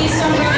need some.